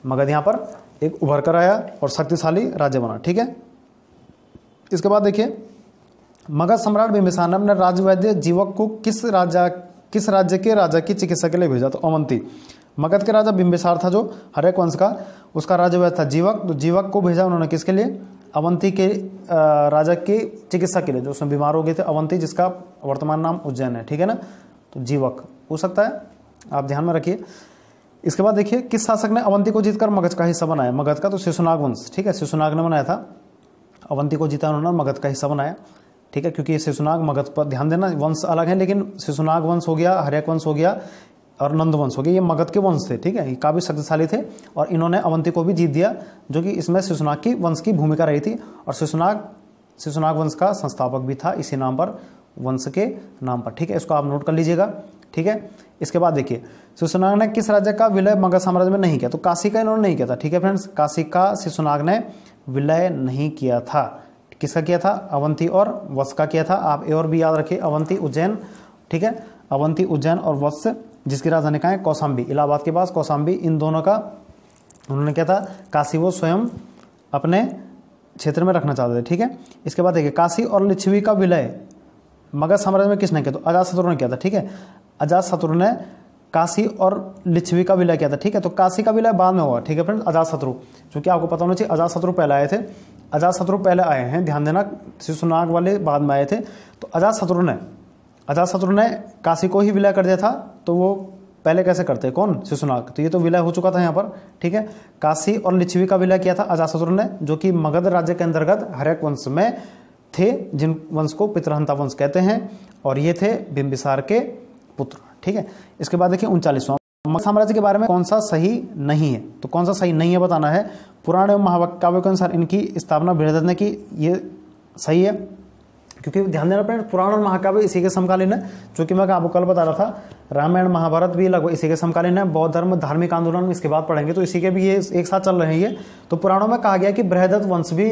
मगध यहाँ पर एक उभर कर आया और शक्तिशाली राज्य बना, ठीक है? इसके बाद देखिए, मगध सम्राट बिम्बिसार ने राजवैद्य जीवक को किस राजा, किस राज्य के राजा की चिकित्सा के लिए भेजा? तो अवंती। मगध के राजा बिम्बिसार था जो हरेक वंश का। उसका राजवैद्य था जीवक। तो जीवक को भेजा उन्होंने किसके लिए? अवंती के राजा की चिकित्सा के लिए, जो उसमें बीमार हो गए थे। अवंती, जिसका वर्तमान नाम उज्जैन है, ठीक है ना? तो जीवक, हो सकता है? आप ध्यान में रखिए। इसके बाद देखिए, किस शासक ने अवंती को जीतकर मगध का हिस्सा बनाया? मगध का तो शिशुनाग वंश, ठीक है? शिशुनाग ने बनाया था। अवंती को जीता उन्होंने मगध का हिस्सा बनाया, ठीक है? क्योंकि शिशुनाग मगध पर ध्यान देना, वंश अलग है, लेकिन शिशुनाग वंश हो गया, हरेक वंश हो गया। और नंद वंश हो गया ये मगध के वंश थे, ठीक है? ये काफ़ी शक्तिशाली थे और इन्होंने अवंती को भी जीत दिया, जो कि इसमें शिशुनाग की वंश की भूमिका रही थी और शिशुनाग शिशुनाग वंश का संस्थापक भी था इसी नाम पर, वंश के नाम पर, ठीक है? इसको आप नोट कर लीजिएगा, ठीक है? इसके बाद देखिए शिशुनाग ने किस राज्य का विलय मगध साम्राज्य में नहीं किया? तो काशी का इन्होंने नहीं किया था, ठीक है फ्रेंड्स काशी का शिशुनाग ने विलय नहीं किया था। किसका किया था? अवंती और वत्स का किया था। आप ए और भी याद रखिए, अवंती उज्जैन, ठीक है? अवंती उज्जैन और वत्स जिसकी राजधानी कहा है? कौशाम्बी, इलाहाबाद के पास कौसाम्बी इन दोनों का उन्होंने क्या था? काशी वो स्वयं अपने क्षेत्र में रखना चाहते थे, ठीक है? इसके बाद देखिए, काशी और लिच्छवी का विलय मगध साम्राज्य में किसने किया? तो अजात शत्रु ने किया था, ठीक है? अजात शत्रु ने काशी और लिच्छवी का विलय किया था, ठीक है? तो काशी का विलय बाद में हुआ, ठीक है फ्रेंड अजात शत्रु क्योंकि आपको पता होना चाहिए अजात शत्रु पहले आए थे। अजात शत्रु पहले आए हैं, ध्यान देना शिशुनाग वाले बाद में आए थे। तो अजात शत्रु ने अजात शत्रु ने काशी को ही विलय कर दिया था तो वो पहले कैसे करते? कौन? शिशुनाग। तो ये तो विलय हो चुका था यहाँ पर, ठीक है? काशी और लिच्छवी का विलय किया था अजातशत्रु ने, जो कि मगध राज्य के अंतर्गत हरेक वंश में थे, जिन वंश को पितरहंता वंश कहते हैं, और ये थे बिंबिसार के पुत्र, ठीक है? इसके बाद देखिए उनचालीसवां। मगध साम्राज्य के बारे में कौन सा सही नहीं है? तो कौन सा सही नहीं है बताना है। पुराण एवं महाकाव्य के अनुसार इनकी स्थापना बृहदत्त ने की ये सही है। क्योंकि ध्यान देना पड़े पुराण और महाकाव्य इसी के समकालीन है, जो कि मैं आपको कल बता रहा था। रामायण, महाभारत भी लगभग इसी के समकालीन है, बौद्ध धर्म, धार्मिक आंदोलन इसके बाद पढ़ेंगे तो इसी के भी ये एक साथ चल रहे हैं ये। तो पुराणों में कहा गया कि बृहदत्त वंश भी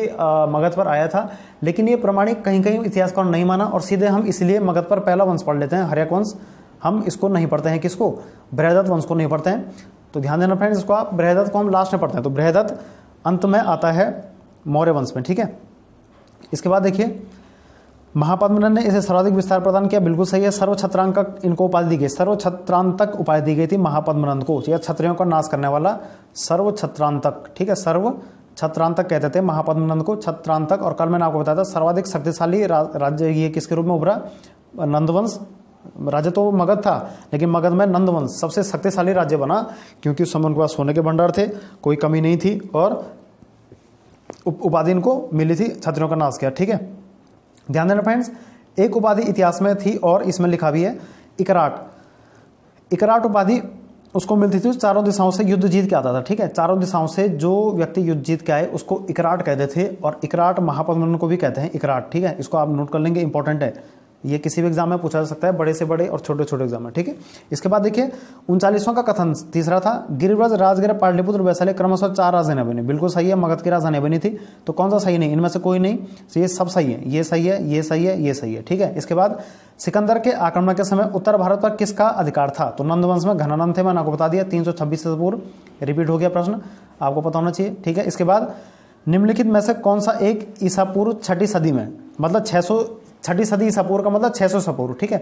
मगध पर आया था, लेकिन ये प्रमाणिक कहीं कहीं इतिहास को नहीं माना, और सीधे हम इसलिए मगध पर पहला वंश पढ़ लेते हैं हरियाक वंश। हम इसको नहीं पढ़ते हैं किसको? बृहदत्त वंश को नहीं पढ़ते हैं। तो ध्यान देना फ्रेंड्स, इसको आप बृहदत्त को हम लास्ट में पढ़ते हैं। तो बृहदत्त अंत में आता है मौर्य वंश में, ठीक है? इसके बाद देखिए महापद्मनंद ने इसे सर्वाधिक विस्तार प्रदान किया। बिल्कुल सही है सर्व छत्रांक इनको उपाधि दी गई। सर्व छत्रांतक उपाधि दी गई थी महापद्मनंद को। या क्षत्रियों का नाश करने वाला सर्व छत्रांतक ठीक है सर्व छत्रांतक कहते थे महापद्मनंद को। छत्रांतक, और कल मैंने आपको बताया था, सर्वाधिक शक्तिशाली राज्य ये किसके रूप में उभरा? नंदवंश। राज्य तो मगध था, लेकिन मगध में नंदवंश सबसे शक्तिशाली राज्य बना, क्योंकि उस समय उनके पास सोने के भंडार थे, कोई कमी नहीं थी, और उपाधि इनको मिली थी, छत्रियों का नाश किया, ठीक है। ध्यान देना फ्रेंड्स एक उपाधि इतिहास में थी और इसमें लिखा भी है, इकराट। इकराट उपाधि उसको मिलती थी, चारों दिशाओं से युद्ध जीत के आता था, ठीक है? चारों दिशाओं से जो व्यक्ति युद्ध जीत के आए, उसको इकराट कहते थे और इकराट महापद्मन को भी कहते हैं, इकराट, ठीक है? इसको आप नोट कर लेंगे इंपॉर्टेंट है। ये किसी भी एग्ज़ाम में पूछा जा सकता है, बड़े से बड़े और छोटे छोटे एग्ज़ाम में, ठीक है? इसके बाद देखिए उनचालीसों का कथन, तीसरा था, गिरिव्रज राजगिर पाटलिपुत्र वैशाली क्रमशः चार राजधानियाँ बनी। बिल्कुल सही है, मगध की राजधानी बनी थी। तो कौन सा सही नहीं? इनमें से कोई नहीं। तो ये सब सही है। ये सही है, ये सही है, ये सही है, ठीक है? इसके बाद, सिकंदर के आक्रमण के समय उत्तर भारत पर किसका अधिकार था? तो नंदवंश में घनानंद थे, मैंने आपको बता दिया, तीन सौ छब्बीस से पूर्व। रिपीट हो गया प्रश्न, आपको पता होना चाहिए, ठीक है? इसके बाद, निम्नलिखित में से कौन सा एक ईसा पूर्व छठी सदी में मतलब सौ छठी सदी ईसा पूर्व का मतलब 600 ईसा पूर्व, ठीक है?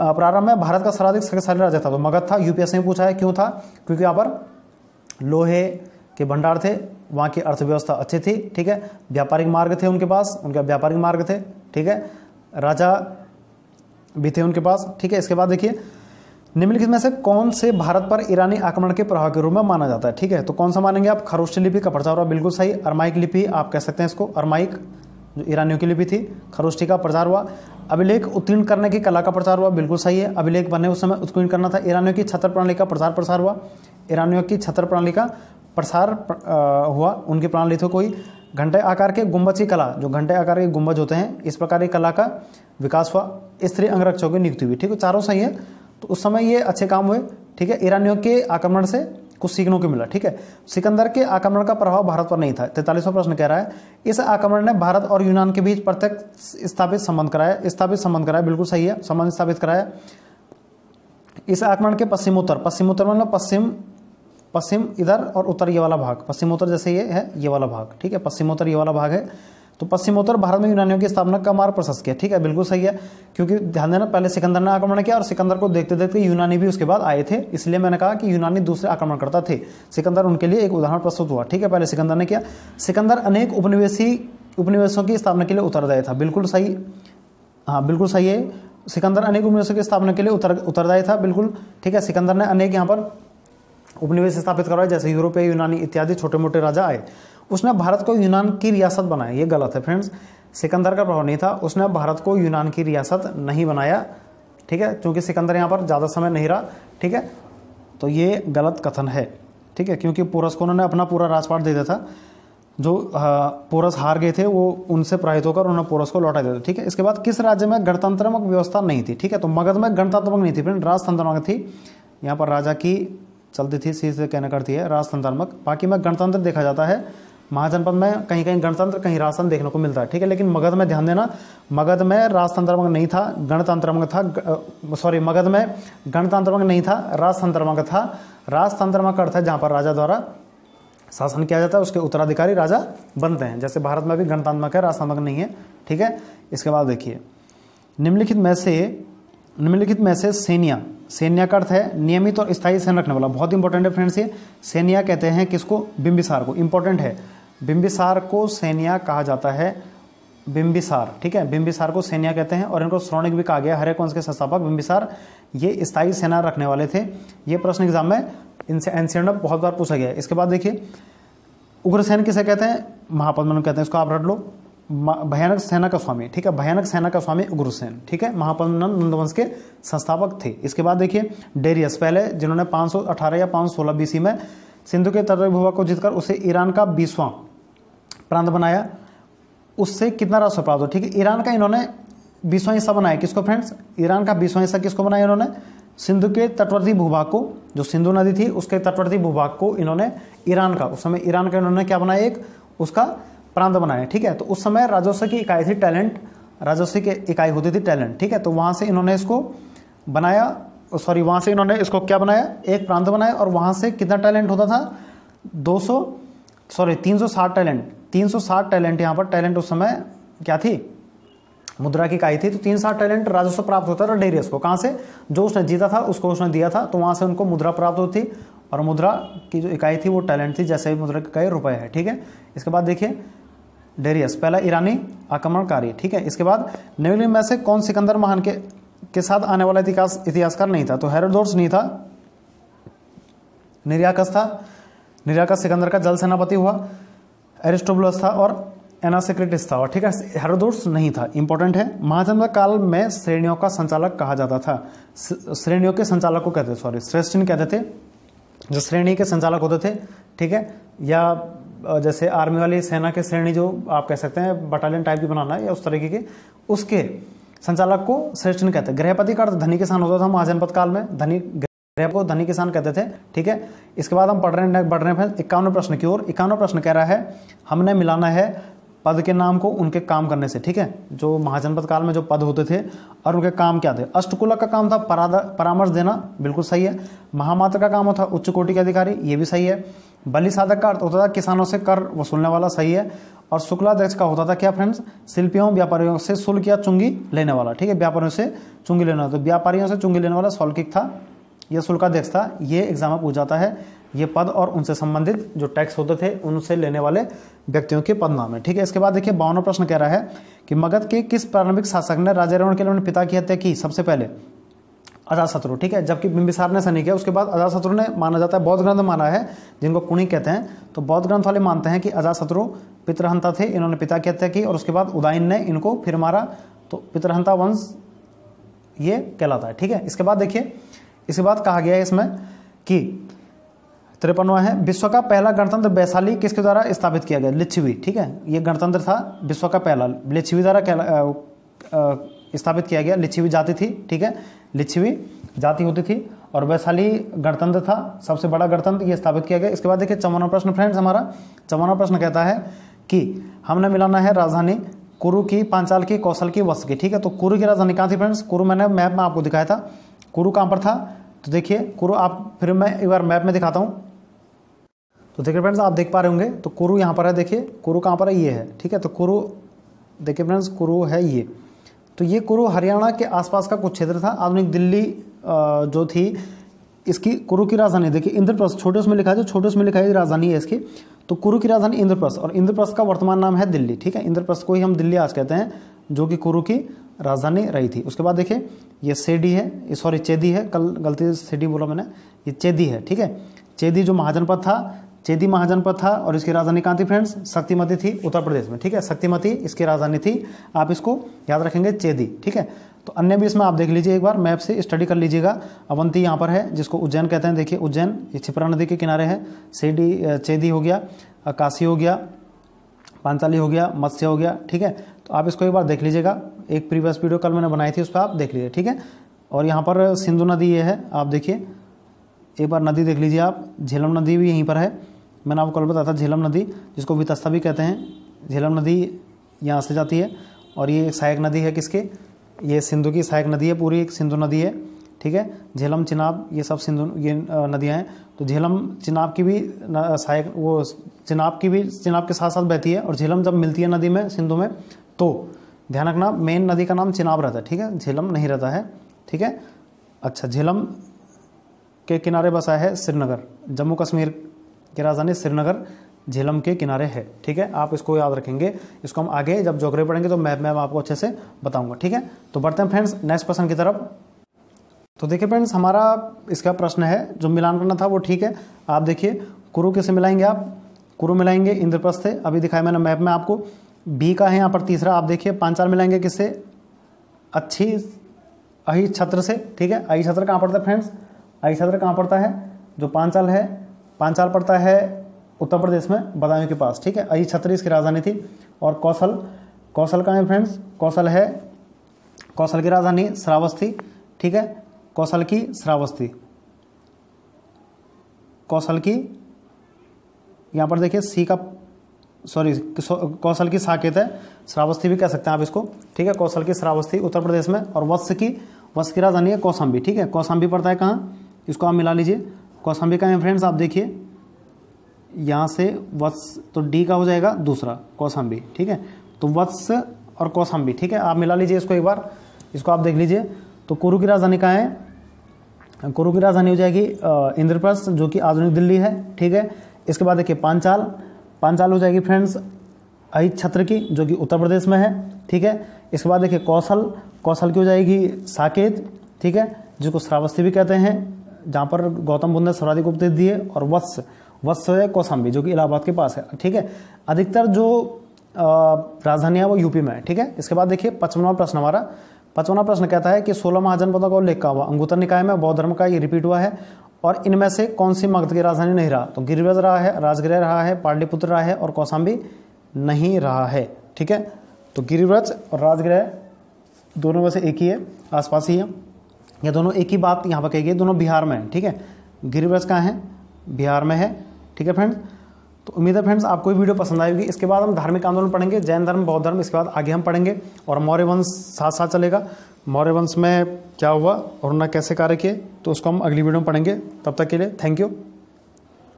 प्रारंभ में भारत का सर्वाधिक शक्तिशाली राज्य था। तो मगध था यूपीएससी में पूछा है क्यों था? क्योंकि यहाँ पर लोहे के भंडार थे, वहाँ की अर्थव्यवस्था अच्छी थी, ठीक है? व्यापारिक मार्ग थे उनके पास, उनके व्यापारिक मार्ग थे, ठीक है? राजा भी थे उनके पास, ठीक है? इसके बाद देखिए, निम्नलिखित में से कौन से भारत पर ईरानी आक्रमण के प्रभाव के रूप में माना जाता है, ठीक है? तो कौन सा मानेंगे आप? खरोष्ट लिपि का प्रचार हुआ बिल्कुल सही। अरमाइक लिपि, आप कह सकते हैं इसको, अरमाइक जो ईरानियों के लिए भी थी खरोष्टी का प्रचार हुआ। अभिलेख उत्तीर्ण करने की कला का प्रचार हुआ, बिल्कुल सही है। अभिलेख बनने उस समय उत्कीर्ण करना था। ईरानियों की छत्र प्रणाली का प्रचार प्रसार हुआ। ईरानियों की छत्र प्रणाली का प्रसार हुआ। उनकी प्रणाली थी कोई घंटे आकार के गुंबज की कला, जो घंटे आकार के गुंबज होते हैं, इस प्रकार की कला का विकास हुआ। स्त्री अंगरक्षकों की नियुक्ति हुई। ठीक है, चारों सही है। तो उस समय ये अच्छे काम हुए। ठीक है, ईरानियों के आक्रमण से कुछ सीखने को मिला, ठीक है? सिकंदर के आक्रमण का प्रभाव भारत पर नहीं था। तैतालीसवां प्रश्न कह रहा है, इस आक्रमण ने भारत और यूनान के बीच प्रत्यक्ष स्थापित संबंध कराया। स्थापित संबंध कराया, बिल्कुल सही है, संबंध स्थापित कराया। इस आक्रमण के पश्चिमोत्तर पश्चिमोत्तर मतलब पश्चिम पश्चिम इधर और उत्तर ये वाला भाग, पश्चिमोत्तर जैसे ये है, ये वाला भाग, ठीक है? पश्चिमोत्तर ये वाला भाग है। तो पश्चिमोत्तर भारत में यूनानियों की स्थापना का मार्ग प्रशस्त किया। ठीक है, बिल्कुल सही है, क्योंकि ध्यान देना, पहले सिकंदर ने आक्रमण किया और सिकंदर को देखते देखते यूनानी भी उसके बाद आए थे, इसलिए मैंने कहा कि यूनानी दूसरे आक्रमण करता थे। सिकंदर उनके लिए एक उदाहरण प्रस्तुत हुआ। ठीक है, पहले सिकंदर ने किया। सिकंदर अनेक उपनिवेशी, उपनिवेशों की स्थापना के लिए उत्तरदायी था। बिल्कुल सही। हाँ बिल्कुल सही है। सिकंदर अनेक उपनिवेशों की स्थापना के लिए उत्तर उत्तरदायी था। बिल्कुल, ठीक है, सिकंदर ने अनेक यहाँ पर उपनिवेश स्थापित करवाए, जैसे यूरोपीय यूनानी इत्यादि छोटे मोटे राजा आए। उसने भारत को यूनान की रियासत बनाया। ये गलत है फ्रेंड्स। सिकंदर का प्रभाव नहीं था। उसने भारत को यूनान की रियासत नहीं बनाया। ठीक है? क्योंकि सिकंदर यहाँ पर ज़्यादा समय नहीं रहा। ठीक है? तो ये गलत कथन है। ठीक है? क्योंकि पूरा को उन्होंने अपना पूरा राजपाट दे दिया था। जो पोरस हार गए थे, वो उनसे प्रभावित होकर उन्होंने पोरस को लौटा दिया ठीक है? इसके बाद किस राज्य में गणतंत्रात्मक व्यवस्था नहीं थी? ठीक है? तो मगध में गणतंत्रात्मक नहीं थी फिर राजतंत्रात्मक थी। यहाँ पर राजा की चलती थी, सी से कहना करती है राजतंत्रात्मक बाकी में गणतंत्र देखा जाता है। महाजनपद में कहीं कहीं गणतंत्र, कहीं राजतंत्र देखने को मिलता है, ठीक है? लेकिन मगध में ध्यान देना, मगध में राजतंत्रात्मक नहीं था गणतंत्रात्मक था सॉरी मगध में गणतंत्रात्मक नहीं था राजतंत्रात्मक था। राजतंत्रात्मक अर्थ है जहाँ पर राजा द्वारा शासन किया जाता है, उसके उत्तराधिकारी राजा बनते हैं। जैसे भारत में भी गणतात्मक है राजतात्मक नहीं है, ठीक है? इसके बाद देखिए, निम्नलिखित में से, निम्नलिखित में से सेनिया सेनिया का अर्थ है नियमित और स्थायी सेना रखने वाला। बहुत इंपॉर्टेंट है फ्रेंड्स ये। सेनिया कहते हैं किसको? बिंबिसार को। इंपॉर्टेंट है। बिंबिसार को सेनिया कहा जाता है। बिंबिसार, ठीक है? बिंबिसार को सेनिया कहते हैं और इनको श्रोणिक भी कहा गया। हरे वंश के संस्थापक बिंबिसार, ये स्थायी सेना रखने वाले थे। ये प्रश्न एग्ज़ाम में इनसे एनसीएंड बहुत बार पूछा गया इसके बाद देखिए, उग्रसेन किसे कहते हैं? महापद्मन कहते हैं। इसको आप रट लो। भयानक सेना का स्वामी, ठीक है? भयानक सेना का स्वामी उग्रसेन, ठीक है? महापद्मन नंदवंश के संस्थापक थे। इसके बाद देखिए, डेरियस, पहले जिन्होंने 518 या 516 बीसी में सिंधु के तट भूभा को जीतकर उसे ईरान का बीसवां प्रांत बनाया। उससे कितना राष्ट्र प्राप्त हो ठीक है, ईरान का इन्होंने बीसवां हिस्सा बनाया किसको फ्रेंड्स ईरान का बीसवां हिस्सा किसको बनाया इन्होंने? सिंधु के तटवर्ती भूभाग को, जो सिंधु नदी थी, उसके तटवर्ती भूभाग को इन्होंने ईरान का, उस समय ईरान का इन्होंने क्या बनाया? एक, उसका प्रांत बनाया, ठीक है? तो उस समय राजस्व की इकाई थी टैलेंट, राजस्व की इकाई होती थी टैलेंट, ठीक है? तो वहाँ से इन्होंने इसको बनाया, सॉरी, वहाँ से इन्होंने इसको क्या बनाया? एक प्रांत बनाया, और वहाँ से कितना टैलेंट होता था? 200 सॉरी 360 टैलेंट 360 टैलेंट यहाँ पर, टैलेंट उस समय क्या थी? मुद्रा की इकाई थी तो तीन साठ टैलेंट राजस्व प्राप्त होता था डेरियस को। कहाँ से? जो उसने जीता था, उसको उसने दिया था तो वहाँ से उनको मुद्रा प्राप्त होती और मुद्रा की जो इकाई थी वो टैलेंट थी, जैसे मुद्रा की इकाई रुपए है, ठीक है? इसके बाद देखिए, डेरियस, पहला ईरानी आक्रमणकारी, ठीक है? इसके बाद निम्नलिखित में से कौन सिकंदर महान के के साथ आने वाला इतिहास, इतिहासकार नहीं था तो हेरोडोर्स नहीं था, निर्याकस था, निर्याकस सिकंदर का जल सेनापति हुआ एरिस्टोबुलस था और एनासिक्रिटिस था, और ठीक है हेरोडोट्स नहीं था। इंपॉर्टेंट है महाचंद्र काल में श्रेणियों का संचालक कहा जाता था। श्रेणियों के संचालक को कहते सॉरी श्रेष्ठ कहते थे जो श्रेणी के संचालक होते थे, ठीक है, या जैसे आर्मी वाली सेना के श्रेणी जो आप कह सकते हैं बटालियन टाइप की बनाना या उस तरीके के, उसके संचालक को श्रेष्ठ कहते। हैं गृहपति का अर्थ धनी किसान होता था महाजनपद काल में, धनी गृह को धनी किसान कहते थे, ठीक है? इसके बाद हम पढ़ रहे हैं, बढ़ रहे हैं इक्यावन प्रश्न की ओर। इक्यावन प्रश्न कह रहा है, हमने मिलाना है पद के नाम को उनके काम करने से, ठीक है? जो महाजनपद काल में जो पद होते थे, और उनके काम क्या थे? अष्टकुला का काम था परामर्श देना, बिल्कुल सही है। महामात्र का काम होता उच्च कोटि के अधिकारी, ये भी सही है। बलि साधक का अर्थ होता था किसानों से कर वसूलने वाला सही है। और शुक्लाध्यक्ष का होता था क्या फ्रेंड्स? शिल्पियों, व्यापारियों से शुल्क या चुंगी लेने वाला, ठीक है? व्यापारियों से चुंगी लेने वाला। तो व्यापारियों से चुंगी लेने वाला सौल्किक था। यह शुल्काध्यक्ष था, ये एग्ज़ाम में पूछ जाता है, ये पद और उनसे संबंधित जो टैक्स होते थे, उनसे लेने वाले व्यक्तियों के पद नाम है। ठीक है, इसके बाद देखिए बावनों प्रश्न कह रहा है कि मगध के किस प्रारंभिक शासक ने राजा रेवण के लिए पिता की हत्या की? सबसे पहले अजाशत्रु ठीक है? जबकि बिंबिसार ने सनी किया, उसके बाद अजाशत्रु ने माना जाता है, बौद्ध ग्रंथ माना है, जिनको कुणी कहते हैं। तो बौद्ध ग्रंथ वाले मानते हैं कि अजाशत्रु पितृहंता थे, इन्होंने पिता की हत्या की और उसके बाद उदायन ने इनको फिर मारा। तो पितृहंता वंश ये कहलाता है, ठीक है? इसके बाद देखिए इसके बाद कहा गया है इसमें कि तिरपनवा है, विश्व का पहला गणतंत्र वैशाली किसके द्वारा स्थापित किया गया? लिच्छवी, ठीक है? ये गणतंत्र था, विश्व का पहला, लिच्छवी द्वारा स्थापित किया गया। लिच्छवी जाति थी, ठीक है? लिच्छवी जाति होती थी और वैशाली गणतंत्र था, सबसे बड़ा गणतंत्र ये स्थापित किया गया। इसके बाद देखिए चौवना प्रश्न, फ्रेंड्स, हमारा चौवना प्रश्न कहता है कि हमने मिलाना है राजधानी कुरु की, पांचाल की, कौशल की वस्त की, ठीक है? तो कुरु की राजधानी कहाँ थी, फ्रेंड्स? कुरु मैंने मैप में आपको दिखाया था। कुरु कहाँ पर था? तो देखिए, कुरु, आप फिर मैं एक बार मैप में दिखाता हूँ। तो देखिए फ्रेंड्स आप देख पा रहे होंगे तो कुरु यहाँ पर है, देखिए, कुरु कहाँ पर है? ये है, ठीक है? तो कुरु, देखिए फ्रेंड्स कुरु है ये। तो ये कुरु हरियाणा के आसपास का कुछ क्षेत्र था, आधुनिक दिल्ली जो थी, इसकी कुरु की राजधानी, देखिए, इंद्रप्रस्थ, छोटे उसमें लिखा है, जो छोटे उसमें लिखा है राजधानी है इसकी। तो कुरु की राजधानी इंद्रप्रस्थ, और इंद्रप्रस्थ का वर्तमान नाम है दिल्ली, ठीक है? इंद्रप्रस्थ को ही हम दिल्ली आज कहते हैं। जो कि कुरु की राजधानी रही थी। उसके बाद देखिए, ये सेडी है, ये सॉरी, चेदी है, कल गलती से सेडी बोला मैंने, ये चेदी है, ठीक है? चेदी जो महाजनपद था, चेदी महाजनपद था और इसकी राजधानी कहाँ थी फ्रेंड्स? शक्तिमती थी उत्तर प्रदेश में, ठीक है? शक्तिमती इसकी राजधानी थी। आप इसको याद रखेंगे, चेदी, ठीक है? तो अन्य भी इसमें आप देख लीजिए एक बार, मैप से स्टडी कर लीजिएगा। अवंती यहाँ पर है, जिसको उज्जैन कहते हैं। देखिए, उज्जैन, ये छिपरा नदी के किनारे है। सेडी चेदी हो गया काशी हो गया पांचाली हो गया, मत्स्य हो गया, ठीक है? तो आप इसको एक बार देख लीजिएगा। एक प्रीवियस वीडियो कल मैंने बनाई थी, उस पर आप देख लीजिए, ठीक है? और यहाँ पर सिंधु नदी ये है, आप देखिए। एक बार नदी देख लीजिए आप, झेलम नदी भी यहीं पर है। मैंने आपको कल बताया था झेलम नदी, जिसको वितस्ता भी कहते हैं। झेलम नदी यहाँ से जाती है, और ये सहायक नदी है किसके? ये सिंधु की सहायक नदी है, पूरी एक सिंधु नदी है। ठीक है? झेलम चिनाब, ये सब सिंधु, ये नदियाँ हैं। तो झेलम चिनाब की भी सहायक, वो चिनाब की भी, चिनाब के साथ साथ बहती है और झेलम जब मिलती है नदी में, सिंधु में तो ध्यान रखना मेन नदी का नाम चिनाब रहता है, ठीक है? झेलम नहीं रहता है, ठीक है? अच्छा झेलम के किनारे बसा है श्रीनगर जम्मू कश्मीर की राजधानी श्रीनगर, झेलम के किनारे है, ठीक है? आप इसको याद रखेंगे। इसको हम आगे, जब जोग्राफी पढ़ेंगे तो मैप मैप आपको अच्छे से बताऊँगा, ठीक है? तो बढ़ते हैं फ्रेंड्स, नेक्स्ट क्वेश्चन की तरफ़। तो देखिए फ्रेंड्स हमारा इसका प्रश्न है, जो मिलान करना था वो ठीक है। आप देखिए, कुरु किसे मिलाएँगे आप? कुरु मिलाएँगे इंद्रप्रस्थ से। अभी दिखाया मैंने मैप में आपको। बी का है यहाँ पर तीसरा, आप देखिए पांचाल मिलाएँगे किससे? अच्छी, अही छत्र से, ठीक है? अही छत्र कहाँ पड़ता है फ्रेंड्स अही छत्र कहाँ पड़ता है? जो पांचाल है पांचाल पड़ता है उत्तर प्रदेश में, बदायूं के पास, ठीक है? अही छत्र इसकी राजधानी थी। और कौशल कौशल कहाँ है फ्रेंड्स कौशल है, कौशल की राजधानी श्रावस्ती, ठीक है? कौशल की श्रावस्ती। कौशल की, यहाँ पर देखिए, सी का सॉरी कौशल की साकेत है, श्रावस्ती भी कह सकते हैं आप इसको, ठीक है? कौशल की श्रावस्ती उत्तर प्रदेश में, और वत्स की वत्स की राजधानी है कौशाम्बी, ठीक है? कौशाम्बी पड़ता है कहाँ? इसको आप मिला लीजिए। कौशाम्बी का है फ्रेंड्स आप देखिए, यहाँ से वत्स तो डी का हो जाएगा दूसरा, कौशाम्बी, ठीक है? तो वत्स और कौशाम्बी, ठीक है? आप मिला लीजिए इसको एक बार, इसको आप देख लीजिए। तो कुरु की राजधानी कहाँ है? कुरु की राजधानी हो जाएगी इंद्रप्रस्थ, जो कि आधुनिक दिल्ली है, ठीक है? इसके बाद देखिए पांचाल। पांचाल हो जाएगी फ्रेंड्स, अहित छत्र की, जो कि उत्तर प्रदेश में है, ठीक है? इसके बाद देखिए कौशल। कौशल की हो जाएगी साकेत, ठीक है? जिसको श्रावस्ती भी कहते हैं, जहाँ पर गौतम बुद्ध ने सर्वाधिक उपदेश दिए, और वत्स। वत्स है कौशाम्बी, जो कि इलाहाबाद के पास है, ठीक है? अधिकतर जो राजधानी है वो यूपी में है, ठीक है? इसके बाद देखिए पचपनवा प्रश्न हमारा। पचपनवा प्रश्न कहता है कि सोलह महाजनपदों का उल्लेख हुआ? अंगुतर निकाय में, बौद्ध धर्म का ये रिपीट हुआ है। और इनमें से कौन सी मगध की राजधानी नहीं रहा? तो गिरिव्रज रहा है, राजगृह रहा है, पाटलिपुत्र रहा है और कौशाम्बी नहीं रहा है। ठीक है? तो गिरिव्रज और राजगृह दोनों में से एक ही है, आसपास ही है। ये दोनों एक ही बात यहाँ पर कही गई, दोनों बिहार में है। ठीक है? गिरिव्रज कहाँ है? बिहार में है। ठीक है फ्रेंड्स? तो उम्मीद है फ्रेंड्स आपको भी वीडियो पसंद आएगी। इसके बाद हम धार्मिक आंदोलन पढ़ेंगे, जैन धर्म, बौद्ध धर्म, इसके बाद आगे हम पढ़ेंगे और मौर्य वंश साथ साथ चलेगा। मौर्य वंश में क्या हुआ और उन्होंने कैसे कार्य किए तो उसको हम अगली वीडियो में पढ़ेंगे। तब तक के लिए थैंक यू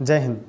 जय हिंद।